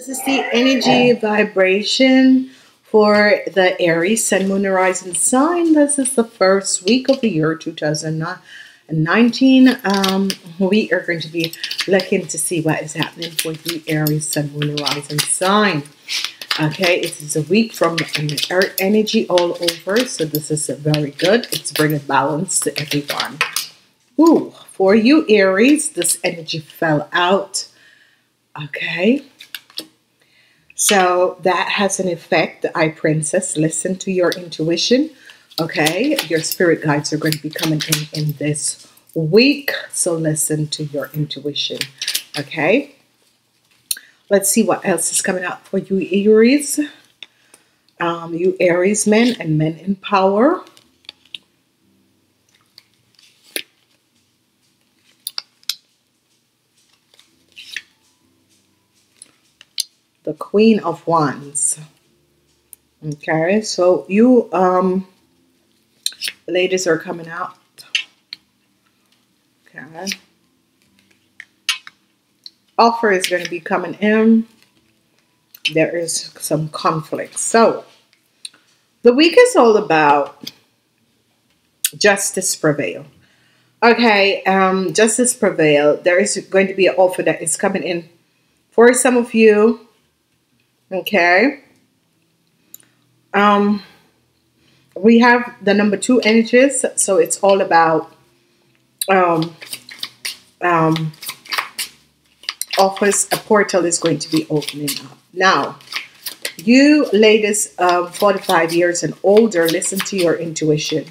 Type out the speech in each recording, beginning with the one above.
This is the energy vibration for the Aries Sun, Moon, Horizon sign. This is the first week of the year 2019. Um, we are going to be looking to see what is happening for the Aries Sun, Moon, Horizon sign. Okay, it is a week from earth energy all over, so this is very good. It's bringing balance to everyone. Ooh, for you Aries, this energy fell out. Okay, so that has an effect. High Priestess, listen to your intuition. Okay, your spirit guides are going to be coming in in this week. So listen to your intuition. Okay. Let's see what else is coming up for you Aries. Um, you Aries men and men in power. The Queen of Wands. Okay, so you um, ladies are coming out. Okay. Offer is going to be coming in. There is some conflict. So, the week is all about justice prevail. Okay, um, justice prevail. There is going to be an offer that is coming in for some of you Okay. Um, we have the number two energies, so it's all about um, um, office. A portal is going to be opening up now. You ladies, um, 45 years and older, listen to your intuition.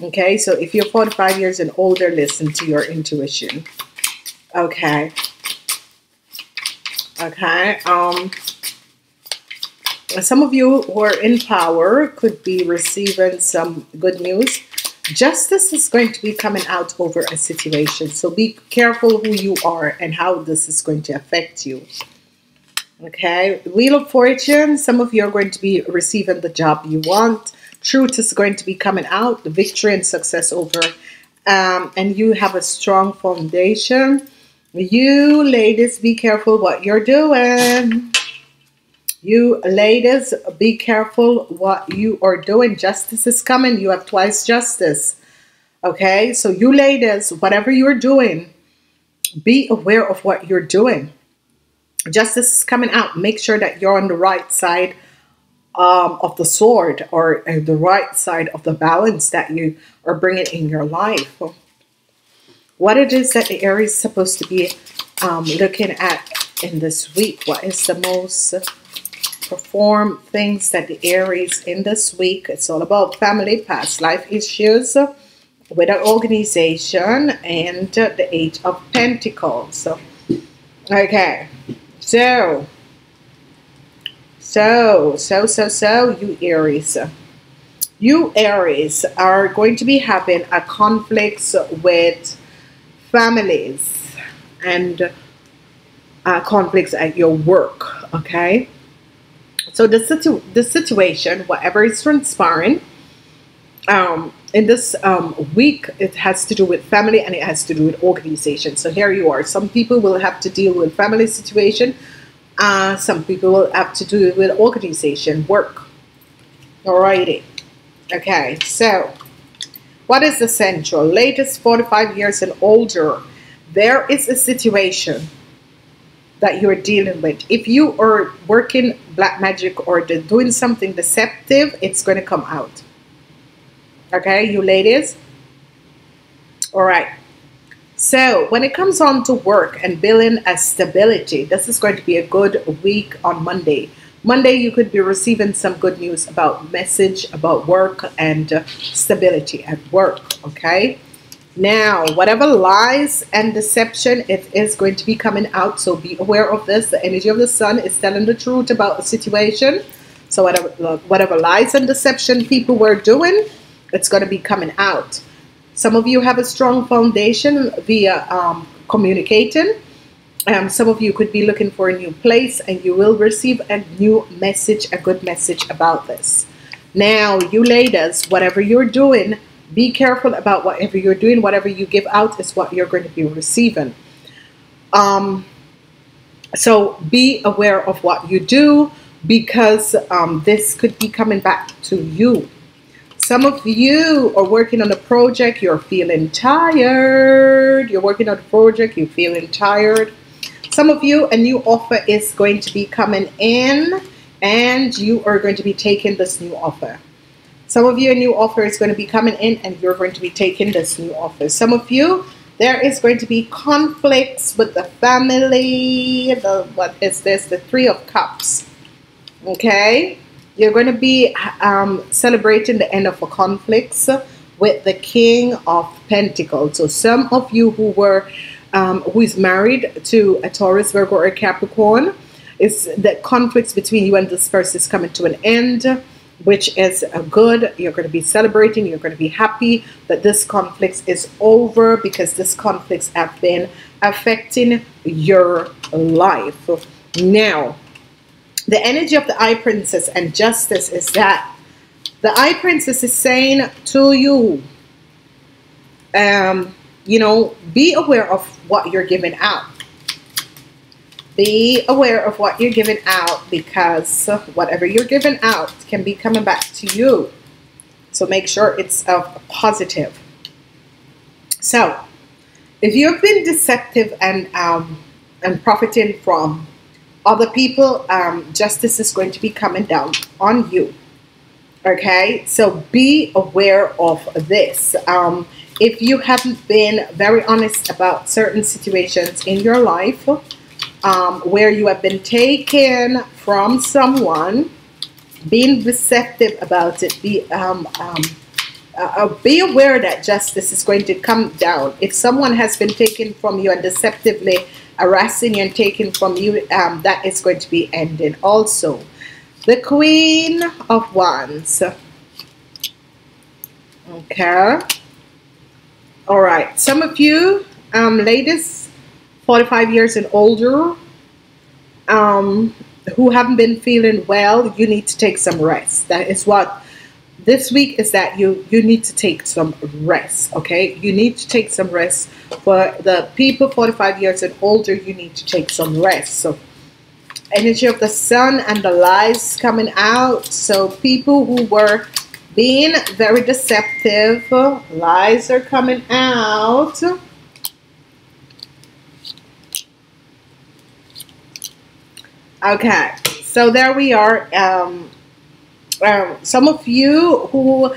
Okay, so if you're 45 years and older, listen to your intuition. Okay. Okay. Um, some of you who are in power could be receiving some good news. Justice is going to be coming out over a situation. So be careful who you are and how this is going to affect you. Okay. Wheel of Fortune. Some of you are going to be receiving the job you want. Truth is going to be coming out. The victory and success over. Um, and you have a strong foundation. You ladies, be careful what you're doing. You ladies, be careful what you are doing. Justice is coming. You have twice justice. Okay, so you ladies, whatever you're doing, be aware of what you're doing. Justice is coming out. Make sure that you're on the right side um, of the sword or uh, the right side of the balance that you are bringing in your life. What it is that the Aries is supposed to be um, looking at in this week. What is the most perform things that the Aries in this week. It's all about family, past life issues with an organization and the Ace of Pentacles. Okay, so, so, so, so, so, you Aries. You Aries are going to be having a conflicts with families and uh, conflicts at your work, okay? So the, situ the situation, whatever is transpiring, um, in this um, week, it has to do with family and it has to do with organization. So here you are. Some people will have to deal with family situation. Uh, some people will have to do with organization, work. Alrighty. Okay, so what is the central? Latest 45 years and older. There is a situation that you're dealing with. If you are working black magic or the doing something deceptive, it's going to come out. Okay, you ladies? All right. So when it comes on to work and building a stability, this is going to be a good week on Monday. Monday, you could be receiving some good news about message, about work and uh, stability at work. Okay. Now, whatever lies and deception, it is going to be coming out. So be aware of this. The energy of the sun is telling the truth about the situation. So whatever, whatever lies and deception people were doing, it's going to be coming out. Some of you have a strong foundation via um, communicating. Um, some of you could be looking for a new place and you will receive a new message, a good message about this. Now, you ladies, whatever you're doing, be careful about whatever you're doing. Whatever you give out is what you're going to be receiving. Um, So be aware of what you do because um, this could be coming back to you. Some of you are working on a project, you're feeling tired. You're working on a project, you're feeling tired. Some of you, a new offer is going to be coming in and you are going to be taking this new offer. Some of you, a new offer is going to be coming in and you're going to be taking this new offer. Some of you, there is going to be conflicts with the family. The What is this? The Three of Cups. Okay? You're going to be um, celebrating the end of a conflict with the King of Pentacles. So some of you who were, um, who is married to a Taurus, Virgo, or Capricorn, is the conflicts between you and this person is coming to an end which is a good. You're going to be celebrating. You're going to be happy that this conflict is over because this conflicts have been affecting your life. Now, the energy of the High Priestess and Justice is that the High Priestess is saying to you, um, you know, be aware of what you're giving out. Be aware of what you're giving out because whatever you're giving out can be coming back to you. So make sure it's a positive. So, if you've been deceptive and um, and profiting from other people, um, justice is going to be coming down on you. Okay, so be aware of this. Um, if you haven't been very honest about certain situations in your life, um, where you have been taken from someone, being receptive about it, be um, um, uh, uh, be aware that justice is going to come down. If someone has been taken from you and deceptively harassing you and taken from you, um, that is going to be ending. Also, the Queen of Wands. Okay. All right. Some of you, um, ladies, 45 years and older, um, who haven't been feeling well, you need to take some rest. That is what this week is that you you need to take some rest okay? You need to take some rest. For the people 45 years and older you need to take some rest. So energy of the sun and the lies coming out. So people who were being very deceptive lies are coming out okay so there we are um, um, some of you who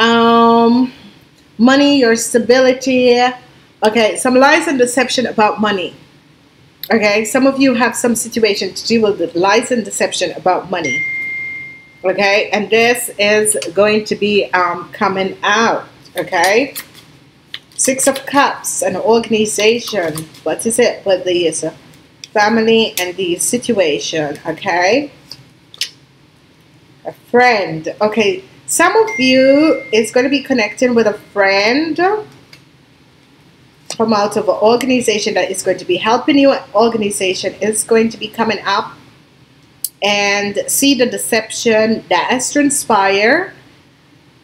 um, money, your stability. Okay, some lies and deception about money. Okay, some of you have some situation to deal with lies and deception about money. Okay, and this is going to be um, coming out. Okay, Six of Cups, an organization. What is it with the family and the situation? Okay a friend. Okay, some of you is going to be connecting with a friend from out of an organization that is going to be helping you. An organization is going to be coming up and see the deception that has transpired.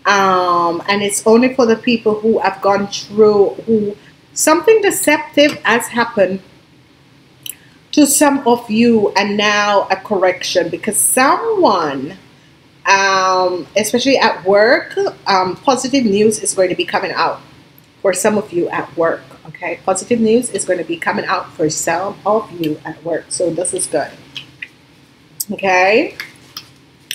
Um, and it's only for the people who have gone through who something deceptive has happened to some of you and now a correction because someone um, especially at work, um, positive news is going to be coming out for some of you at work. Okay, positive news is going to be coming out for some of you at work. So this is good. Okay.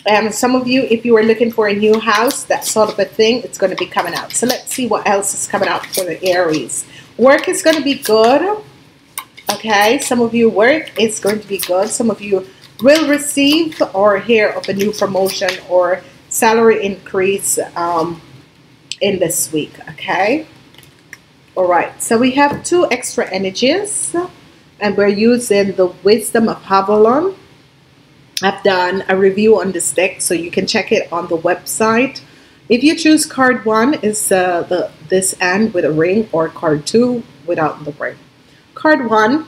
Um, some of you, if you are looking for a new house, that sort of a thing, it's going to be coming out. So let's see what else is coming out for the Aries. Work is going to be good. Okay, some of you work is going to be good. Some of you will receive or hear of a new promotion or salary increase um, in this week. Okay. All right. So we have two extra energies and we're using the Wisdom of Avalon. I've done a review on this deck so you can check it on the website. If you choose card one is uh, the this end with a ring or card two without the ring. Card one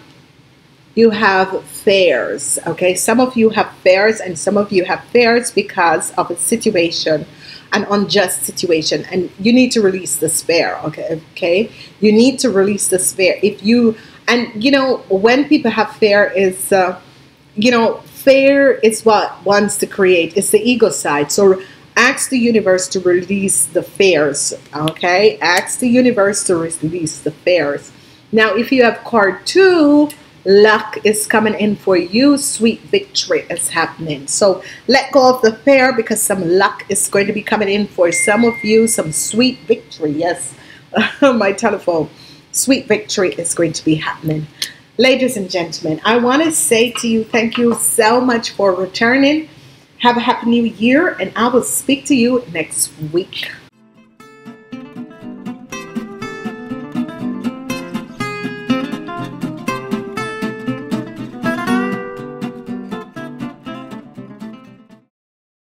you have fears. Okay, some of you have fears, and some of you have fears because of a situation, an unjust situation, and you need to release the fear. Okay, okay, you need to release the fear. If you And you know, when people have fear, is uh, you know, fear is what wants to create. It's the ego side. So ask the universe to release the fears. Okay, ask the universe to release the fears. Now, if you have card two, luck is coming in for you. Sweet victory is happening. So let go of the fear because some luck is going to be coming in for some of you. Some sweet victory. Yes, my telephone. Sweet victory is going to be happening. Ladies and gentlemen, I want to say to you, thank you so much for returning. Have a happy new year, and I will speak to you next week.